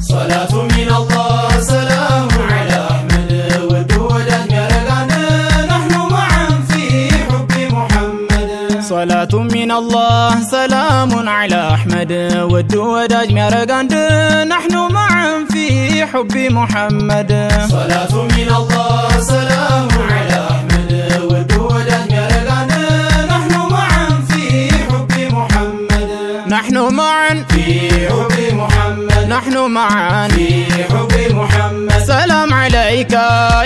صلاة من الله سلام على أحمد والدودة ميرقان نحن معا في حب محمد. صلاة من الله سلام على أحمد وداج ميرقاند نحن معا في حب محمد. صلاة من الله سلام على أحمد ميرقان نحن معا في حب محمد. نحن معا نحن معا. في حب محمد سلام عليك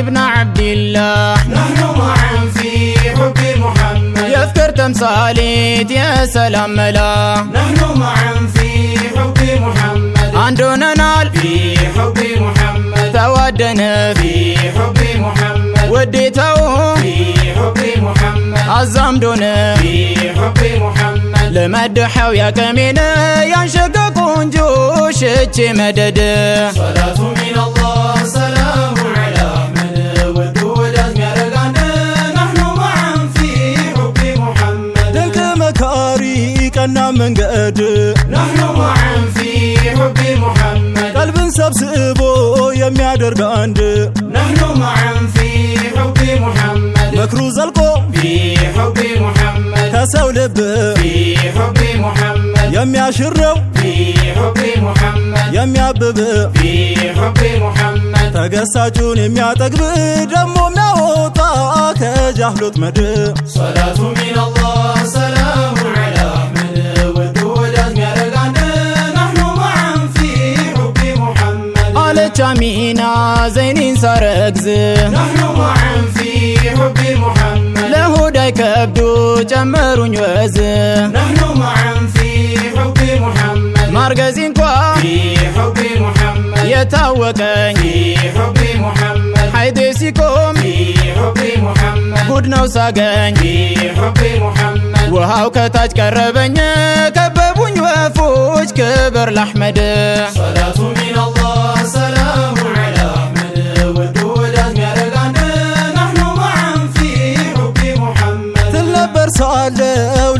ابن عبد الله. نحن معا في حب محمد يذكر تمثاليت يا سلام لا نحن معا في حب محمد عندنا ننال في حب محمد تودنا. في حب محمد وديته في حب محمد عزمدنا في حب محمد لمدحه يا كمينه ينشقق جوشك مدد. صلاة من الله سلام على أحمد والدود أزميرقانا نحن معا في حب محمد. دنك مكاري كنا من نحن معا في حب محمد. قلب سبسبو يميادر قاند نحن معا في حب محمد. مكروز القوم. في حب محمد. العسى ولبه في حب محمد. يم يا شرو. في حب محمد. يم يا ببه في حب محمد. تقساجون يم يا تقبي دمو من وطاك جهل طمد صلاة من الله سلام على أحمد. والدولة يرقان نحن معا في حب محمد. على جميعنا زين سرقز. نحن معا في حب محمد. ሳይከብዱ ጨመሩኝ ወዝ። ነሕኑ ማዓም ፊ ሑቢ ሙሐመድ። ማርገዚ እንኳ ፊ ሑቢ ሙሐመድ። የታወቀኝ ፊ ሑቢ ሙሐመድ። ሐይዴ ሲቆም ፊ ሑቢ ሙሐመድ። ጉድ ነው ሳገኝ ፊ ሑቢ ሙሐመድ። ውሃው ከታች ቀረበኝ ከበቡኝ ወፎች ክብር ለአሕመድ። ሰላቱ ሚን ሰላም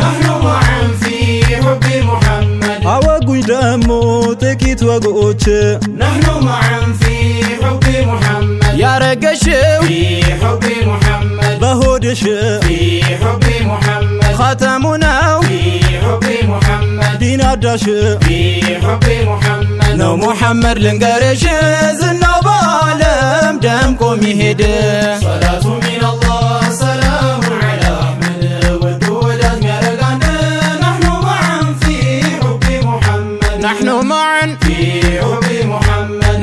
نحن معا في حب محمد أواقوي دمو تكيت وقوجه نحن معا في محمد يا في محمد في محمد في محمد دينا داش في حبي محمد نو محمد لنقرش زنا بالم دمكم يهدي صلاة من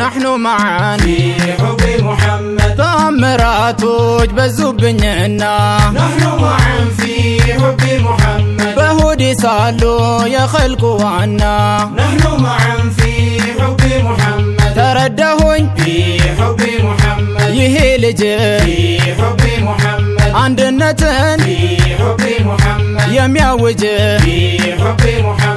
نحن معا. في حب محمد. تأمرات وجبز بنعنا نحن معا في حب محمد. بهودي صالوا يا خلق وعنا نحن معا في حب محمد. تردهن. في حب محمد. يهيلج في حب محمد. عندنتن في حب محمد. يمياوج في حب محمد.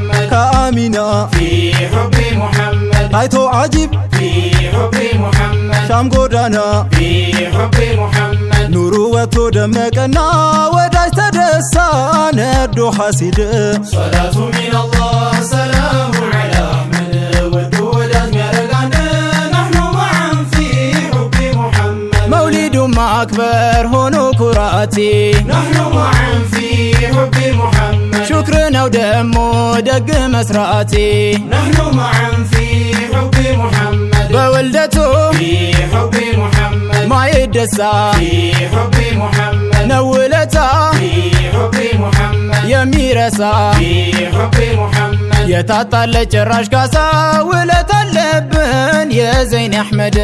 آمنا. في حب محمد. حيث عجب. في حب محمد. شام قدنا في حب محمد. نور وتدمقنا وداج تدسان الدو حسيد. صلاة من الله سلام على أحمد والدود أزمرقنا نحن معا في حب محمد. مولد ما أكبر هونو كراتي. نحن معا في حب محمد. شكرنا ودمه دق مسراتي. نحن معا في حب محمد. بولدته في حب محمد. ما يدسى. في حب محمد. نولتا في حب محمد. يميرسى في حب محمد. يتطلع جراش كاسا ولا تلبن يا زين أحمد.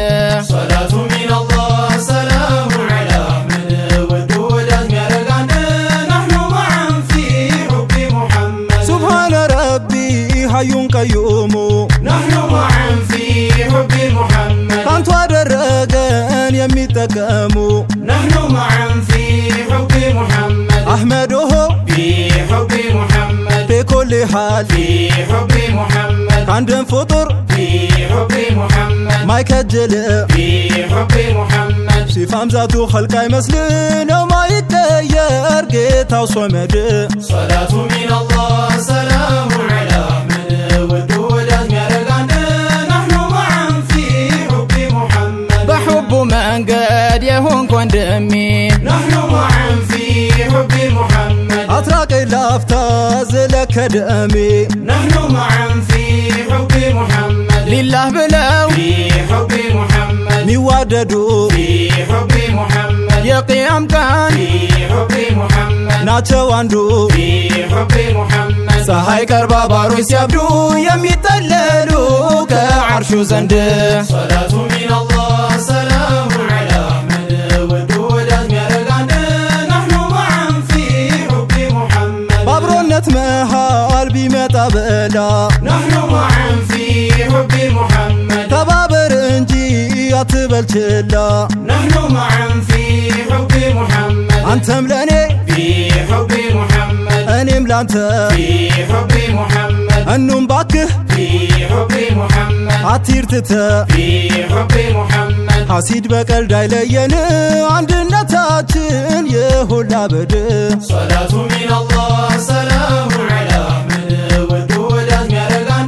صلاة من الله سلام عليك. حي كيومو نحن معا في حب محمد أنت يمي تكامو نحن معا في حب محمد أحمده في حب محمد في كل حال. في حب محمد عند فطر في حب محمد ما يكجل. في حب محمد شفام ذاته خلق مسلين وما يتغير. جيتا وصمد صلاة من الله سلام عليك. الأفتاز الأكاديمي نحن معا في حب محمد. لله بلو في حب محمد. نوددو في حب محمد. يا قيام كان. في حب محمد. ناتواندو في حب محمد. صحاي كربا باروس يبدو. يمي تللو كعرش زنده صلاة من الله سلام عليه ذات مهال بمتى بلا نحن معا في حب محمد. تبابر إنجي اتبل تلا. نحن معا في حب محمد. أنت ملأني. في حب محمد. أني ملأنت. في حب محمد. انو مباكه في حب محمد. عطيرتته في حب محمد. ሐሲድ በቀልድ አይለየን አንድነታችን የሁላ በድ صلاة من الله سلام على أحمد والدود أزميرقان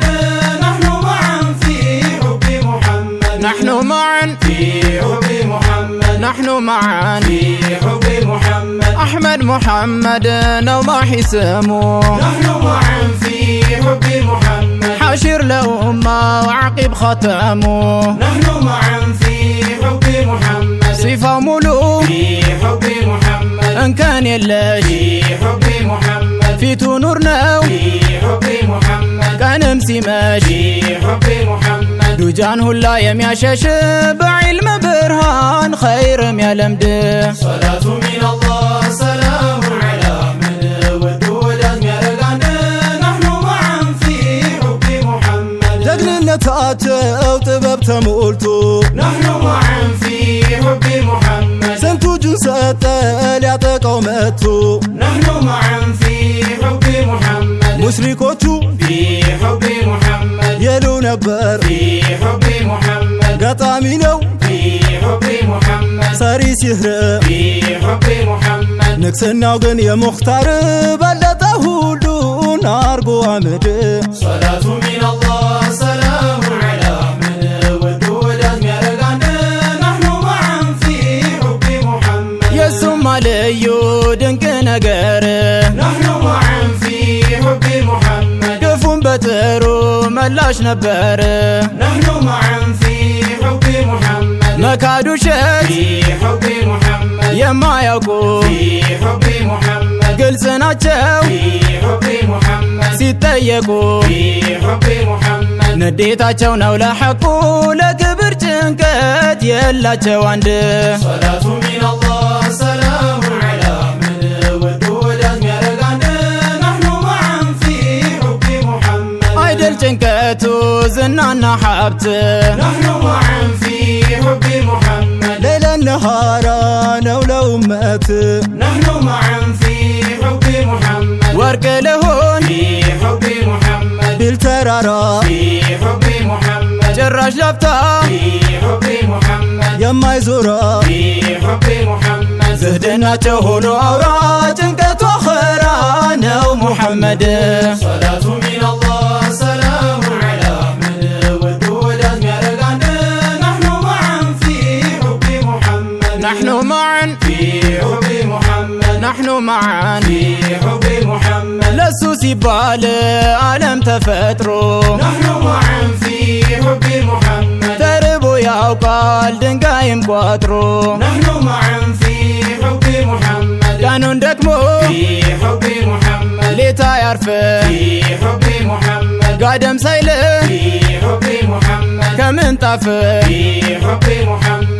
نحن معا في حب محمد نحن معا في حب محمد نحن معا في حب محمد أحمد محمد ነው ማሒ ስሙ نحن معا في حب محمد ሓሽር ለኡማ ወዓቂብ ኸተሙ نحن معا في حبي محمد. صفة ملوك في حبي محمد. إن كان الليل في حبي محمد. في نورنا في حبي محمد. كان مسماج في حبي محمد. دجان لا يم يا شاشة بعلم برهان خير يا لمد صلاة من الله سلام على من ودود يا نحن معا في حبي محمد. دقل نتأتى أو طبب تمولتو نحن معا حبي محمد. سنتو سنت جسات لعطى قومته نحن معا في حبي محمد. مشركوت في حبي محمد. يالو نبار في حبي محمد. قطع منو في حبي محمد. صاري سهرة في حبي محمد. نكسنا وقن يا مختار. بلده هلو نار قوامد صلاة من الله. ምላሽ ነበር ነህኑ ማዓን ፊ ሑቢ ሙሐመድ መካዱ ሸት ሑቢ ሙሐመድ የማያውቁ ሑቢ ሙሐመድ ግልጽ ናቸው ሑቢ ሙሐመድ ሲጠየቁ ሑቢ ሙሐመድ ንዴታቸው ነው ለሐቁ ለክብር ጭንቀት የላቸው አንድ ሰላቱ ሚንላህ يعادل جنكته زنانا حابته نحن معا في حب محمد. ليلا نهارا أنا أمات نحن معا في حب محمد. ورك لهون في حب محمد. بالترارا في حب محمد. جراج لفتا في حب محمد. يما يزورا في حب محمد. زهدنا تهون ورا جنكته خيرانا ومحمد. صلى يبال عالم تفترو. نحن معا في حب محمد. تربو يا وقال دنقايم قطرو نحن معا في حب محمد. كانوا ندكمو في حب محمد. ليتا يعرف في حب محمد. قادم سيله في حب محمد. كم انت في حب محمد.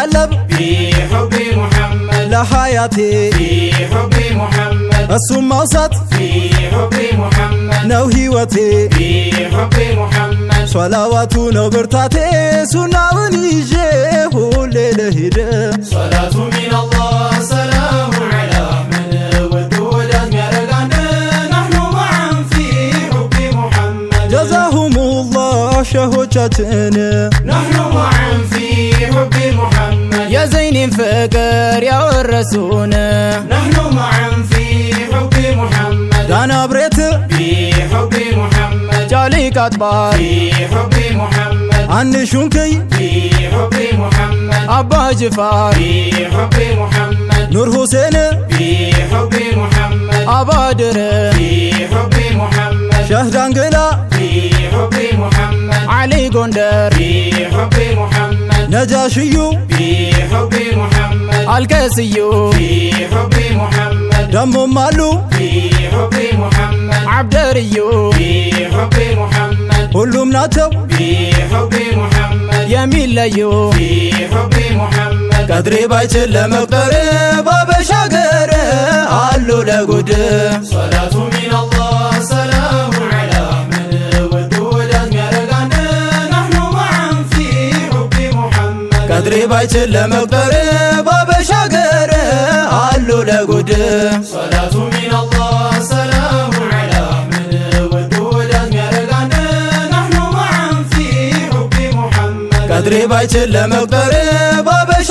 وسلم في حب محمد. لحياتي في حب محمد. ثم وسط في حب محمد. نوهيوتي في حب محمد. صلوات نبرتاتي سنة ونيجيه ليلة ليلة صلاة من الله. سلام على شهوتنا نحن معا بحب محمد يا زين فقر يا ورسونا نحن معا في حب محمد. أنا بريت في حب محمد. جالي كاتبار في حب محمد. أني شونكي في حب محمد. أبا جفار. في حب محمد. نور حسين. في حب محمد. أبا در في حب محمد. شهد أنقلا في حب محمد. علي قندر. في حب محمد. نجاشيو في حب محمد. القاسيو في حب محمد. دم مالو. في حب محمد. عبدريو في حب محمد. كلهم ناتو. في حب محمد. يا ميلايو. في حب محمد. قدري بايت لمقدر بابا شاقر قالوا لقدر صلاة ምድሪ ባይችን ለመቁጠር በበሻገር አሉ ለጉድ ሰላቱ ሚንላህ ሰላሙ ዐላ ምን ወዱ ወዳት ሚያረጋን ናሕኑ ማዓን ፊ ሑቢ ሙሐመድ ቀድሪ ባይችን ለመቁጠር በበሻ